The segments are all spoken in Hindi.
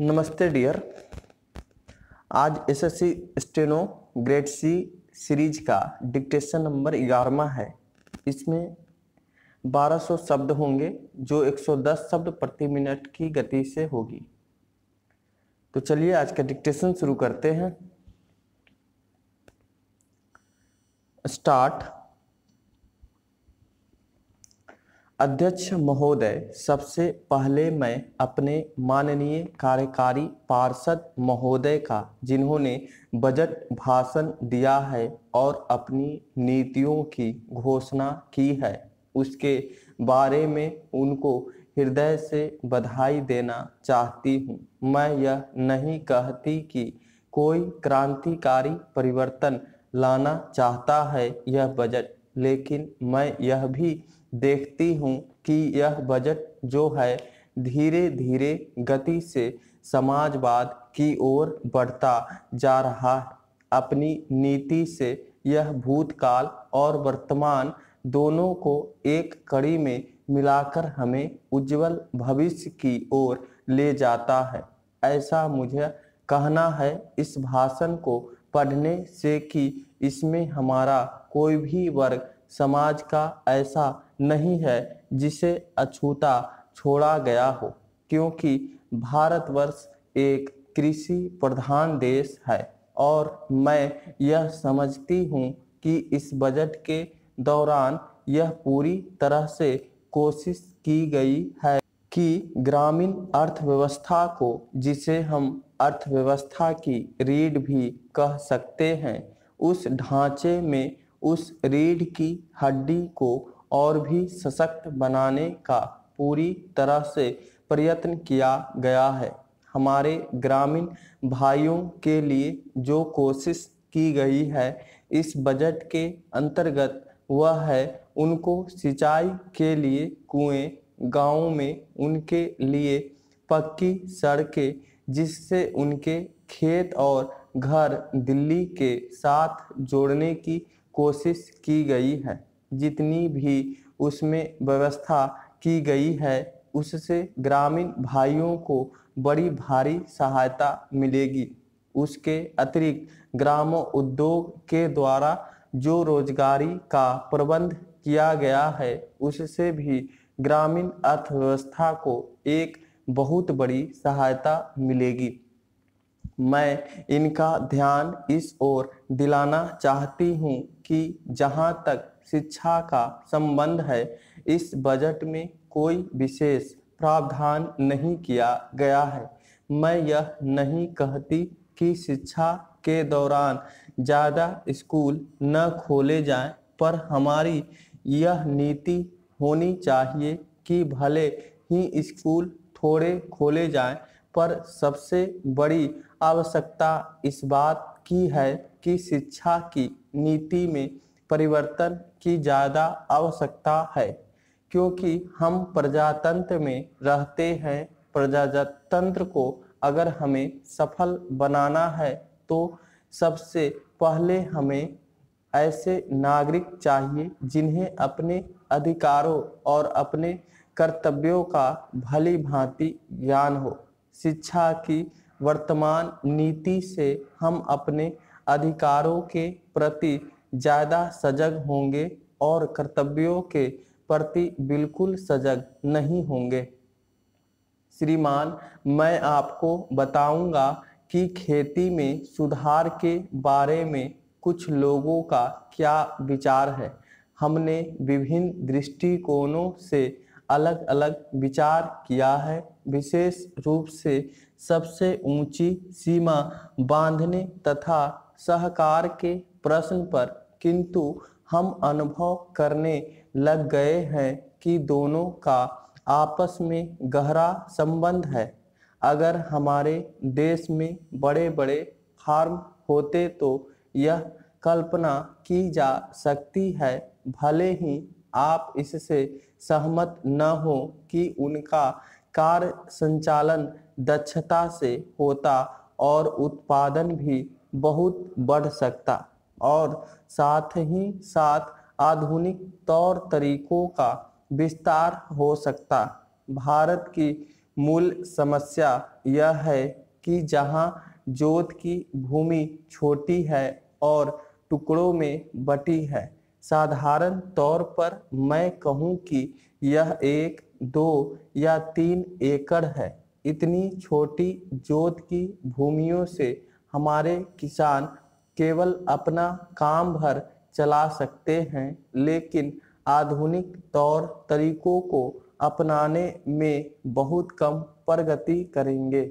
नमस्ते डियर। आज SSC steno grade C series का डिक्टेशन नंबर ग्यारहवा है। इसमें 1200 शब्द होंगे, जो 110 शब्द प्रति मिनट की गति से होगी। तो चलिए आज का डिक्टेशन शुरू करते हैं। स्टार्ट। अध्यक्ष महोदय, सबसे पहले मैं अपने माननीय कार्यकारी पार्षद महोदय का, जिन्होंने बजट भाषण दिया है और अपनी नीतियों की घोषणा की है, उसके बारे में उनको हृदय से बधाई देना चाहती हूँ। मैं यह नहीं कहती कि कोई क्रांतिकारी परिवर्तन लाना चाहता है यह बजट, लेकिन मैं यह भी देखती हूँ कि यह बजट जो है, धीरे धीरे गति से समाजवाद की ओर बढ़ता जा रहा है अपनी नीति से यह भूतकाल और वर्तमान दोनों को एक कड़ी में मिलाकर हमें उज्जवल भविष्य की ओर ले जाता है। ऐसा मुझे कहना है इस भाषण को पढ़ने से कि इसमें हमारा कोई भी वर्ग समाज का ऐसा नहीं है जिसे अछूता छोड़ा गया हो, क्योंकि भारतवर्ष एक कृषि प्रधान देश है। और मैं यह समझती हूँ कि इस बजट के दौरान यह पूरी तरह से कोशिश की गई है कि ग्रामीण अर्थव्यवस्था को, जिसे हम अर्थव्यवस्था की रीढ़ भी कह सकते हैं, उस ढांचे में उस रीढ़ की हड्डी को और भी सशक्त बनाने का पूरी तरह से प्रयत्न किया गया है। हमारे ग्रामीण भाइयों के लिए जो कोशिश की गई है, इस बजट के अंतर्गत वह है, उनको सिंचाई के लिए कुएँ गाँव में उनके लिए पक्की सड़कें, जिससे उनके खेत और घर दिल्ली के साथ जोड़ने की कोशिश की गई है। जितनी भी उसमें व्यवस्था की गई है, उससे ग्रामीण भाइयों को बड़ी भारी सहायता मिलेगी। उसके अतिरिक्त ग्रामो उद्योग के द्वारा जो रोजगारी का प्रबंध किया गया है, उससे भी ग्रामीण अर्थव्यवस्था को एक बहुत बड़ी सहायता मिलेगी। मैं इनका ध्यान इस ओर दिलाना चाहती हूँ कि जहाँ तक शिक्षा का संबंध है। इस बजट में कोई विशेष प्रावधान नहीं किया गया है। मैं यह नहीं कहती कि शिक्षा के दौरान ज़्यादा स्कूल न खोले जाएँ, पर हमारी यह नीति होनी चाहिए कि भले ही स्कूल थोड़े खोले जाएँ, पर सबसे बड़ी आवश्यकता इस बात की है कि शिक्षा की नीति में परिवर्तन की ज़्यादा आवश्यकता है, क्योंकि हम प्रजातंत्र में रहते हैं। प्रजातंत्र को अगर हमें सफल बनाना है तो सबसे पहले हमें ऐसे नागरिक चाहिए जिन्हें अपने अधिकारों और अपने कर्तव्यों का भली भांति ज्ञान हो। शिक्षा की वर्तमान नीति से हम अपने अधिकारों के प्रति ज़्यादा सजग होंगे और कर्तव्यों के प्रति बिल्कुल सजग नहीं होंगे। श्रीमान, मैं आपको बताऊँगा कि खेती में सुधार के बारे में कुछ लोगों का क्या विचार है। हमने विभिन्न दृष्टिकोणों से अलग अलग विचार किया है। विशेष रूप से सबसे ऊँची सीमा बांधने तथा सहकार के प्रश्न पर किंतु हम अनुभव करने लग गए हैं कि दोनों का आपस में गहरा संबंध है। अगर हमारे देश में बड़े बड़े फार्म होते तो यह कल्पना की जा सकती है। भले ही आप इससे सहमत न हो कि उनका कार्य संचालन दक्षता से होता और उत्पादन भी बहुत बढ़ सकता। और साथ ही साथ आधुनिक तौर तरीकों का विस्तार हो सकता। भारत की मूल समस्या यह है कि जहाँ जोत की भूमि छोटी है और टुकड़ों में बटी है। साधारण तौर पर मैं कहूँ कि यह एक, दो या तीन एकड़ है। इतनी छोटी जोत की भूमियों से हमारे किसान केवल अपना काम भर चला सकते हैं, लेकिन आधुनिक तौर तरीकों को अपनाने में बहुत कम प्रगति करेंगे।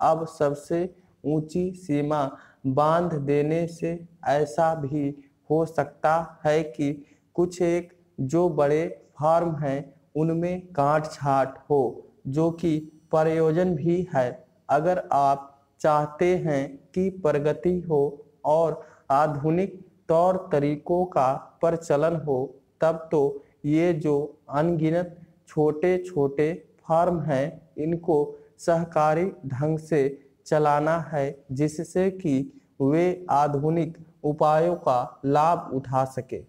अब सबसे ऊँची सीमा बाँध देने से ऐसा भी हो सकता है कि कुछ एक जो बड़े फार्म हैं, उनमें काट छाट हो, जो कि प्रयोजन भी है। अगर आप चाहते हैं कि प्रगति हो और आधुनिक तौर तरीकों का प्रचलन हो, तब तो ये जो अनगिनत छोटे छोटे फार्म हैं, इनको सहकारी ढंग से चलाना है, जिससे कि वे आधुनिक उपायों का लाभ उठा सके।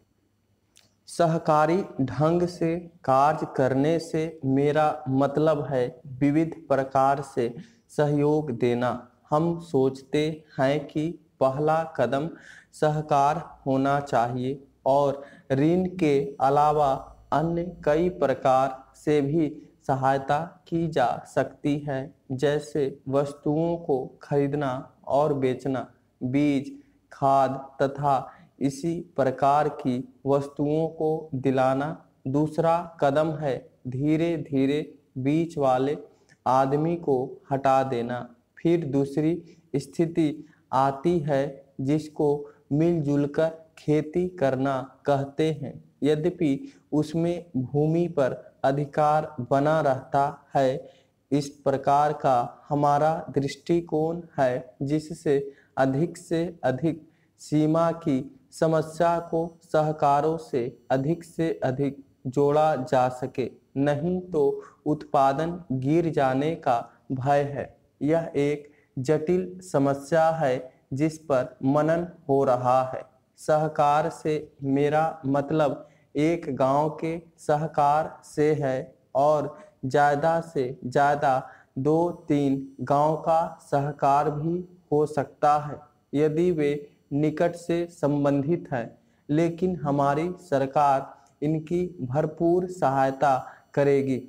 सहकारी ढंग से कार्य करने से मेरा मतलब है विविध प्रकार से सहयोग देना। हम सोचते हैं कि पहला कदम सहकार होना चाहिए और ऋण के अलावा अन्य कई प्रकार से भी सहायता की जा सकती है, जैसे वस्तुओं को खरीदना और बेचना, बीज, खाद तथा इसी प्रकार की वस्तुओं को दिलाना। दूसरा कदम है धीरे धीरे बीच वाले आदमी को हटा देना। फिर दूसरी स्थिति आती है, जिसको मिलजुल कर खेती करना कहते हैं। यद्यपि उसमें भूमि पर अधिकार बना रहता है, इस प्रकार का हमारा दृष्टिकोण है, जिससे अधिक से अधिक सीमा की समस्या को सहकारों से अधिक से अधिक जोड़ा जा सके। नहीं तो उत्पादन गिर जाने का भय है। यह एक जटिल समस्या है जिस पर मनन हो रहा है। सहकार से मेरा मतलब एक गाँव के सहकार से है और ज़्यादा से ज़्यादा दो तीन गाँव का सहकार भी हो सकता है। यदि वे निकट से संबंधित हैं, लेकिन हमारी सरकार इनकी भरपूर सहायता करेगी।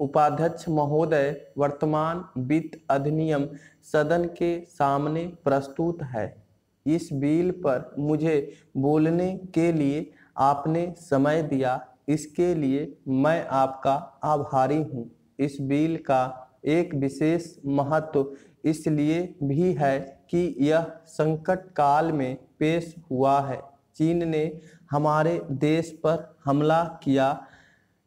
उपाध्यक्ष महोदय, वर्तमान वित्त अधिनियम सदन के सामने प्रस्तुत है। इस बिल पर मुझे बोलने के लिए आपने समय दिया, इसके लिए मैं आपका आभारी हूँ। इस बिल का एक विशेष महत्व इसलिए भी है कि यह संकट काल में पेश हुआ है। चीन ने हमारे देश पर हमला किया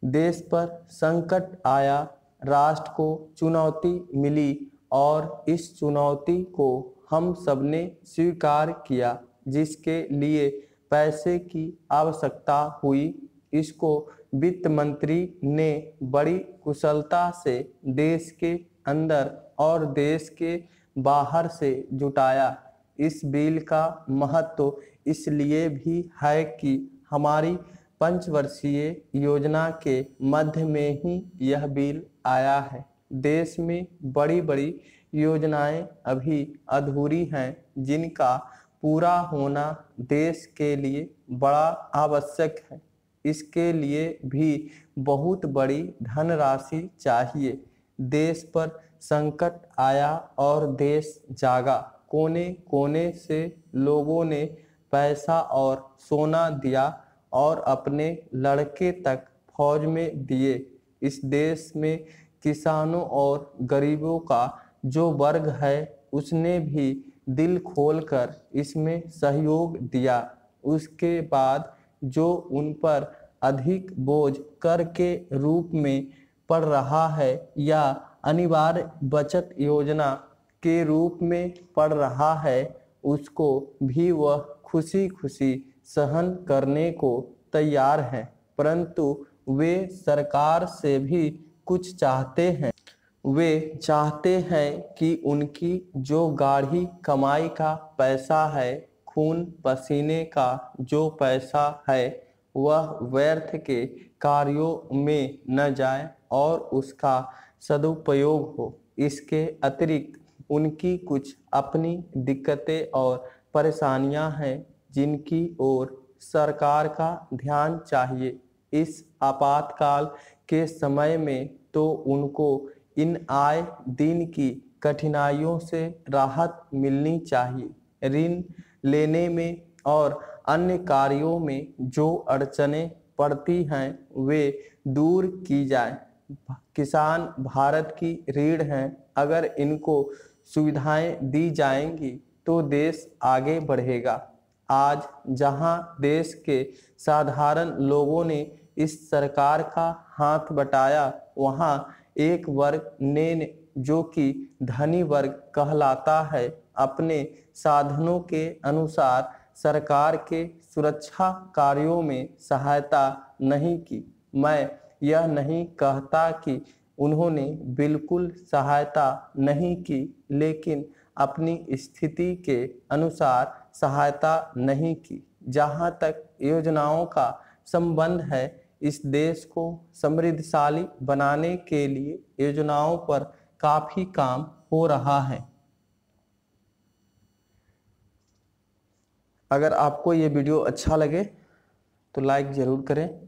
देश पर संकट आया, राष्ट्र को चुनौती मिली और इस चुनौती को हम सबने स्वीकार किया, जिसके लिए पैसे की आवश्यकता हुई। इसको वित्त मंत्री ने बड़ी कुशलता से देश के अंदर और देश के बाहर से जुटाया। इस बिल का महत्व तो इसलिए भी है कि हमारी पंचवर्षीय योजना के मध्य में ही यह बिल आया है। देश में बड़ी बड़ी योजनाएँ अभी अधूरी हैं, जिनका पूरा होना देश के लिए बड़ा आवश्यक है। इसके लिए भी बहुत बड़ी धनराशि चाहिए। देश पर संकट आया और देश जागा। कोने कोने से लोगों ने पैसा और सोना दिया। और अपने लड़के तक फौज में दिए। इस देश में किसानों और गरीबों का जो वर्ग है, उसने भी दिल खोलकर इसमें सहयोग दिया। उसके बाद जो उन पर अधिक बोझ कर के रूप में पड़ रहा है या अनिवार्य बचत योजना के रूप में पड़ रहा है, उसको भी वह खुशी खुशी सहन करने को तैयार हैं, परंतु वे सरकार से भी कुछ चाहते हैं। वे चाहते हैं कि उनकी जो गाढ़ी कमाई का पैसा है, खून पसीने का जो पैसा है, वह व्यर्थ के कार्यों में न जाए और उसका सदुपयोग हो। इसके अतिरिक्त उनकी कुछ अपनी दिक्कतें और परेशानियाँ हैं। जिनकी ओर सरकार का ध्यान चाहिए। इस आपातकाल के समय में तो उनको इन आए दिन की कठिनाइयों से राहत मिलनी चाहिए। ऋण लेने में और अन्य कार्यों में जो अड़चने पड़ती हैं, वे दूर की जाए। किसान भारत की रीढ़ हैं। अगर इनको सुविधाएँ दी जाएँगी तो देश आगे बढ़ेगा। आज जहाँ देश के साधारण लोगों ने इस सरकार का हाथ बटाया, वहाँ एक वर्ग ने जो कि धनी वर्ग कहलाता है, अपने साधनों के अनुसार सरकार के सुरक्षा कार्यों में सहायता नहीं की। मैं यह नहीं कहता कि उन्होंने बिल्कुल सहायता नहीं की, लेकिन अपनी स्थिति के अनुसार सहायता नहीं की। जहाँ तक योजनाओं का संबंध है, इस देश को समृद्धशाली बनाने के लिए योजनाओं पर काफ़ी काम हो रहा है। अगर आपको ये वीडियो अच्छा लगे तो लाइक ज़रूर करें।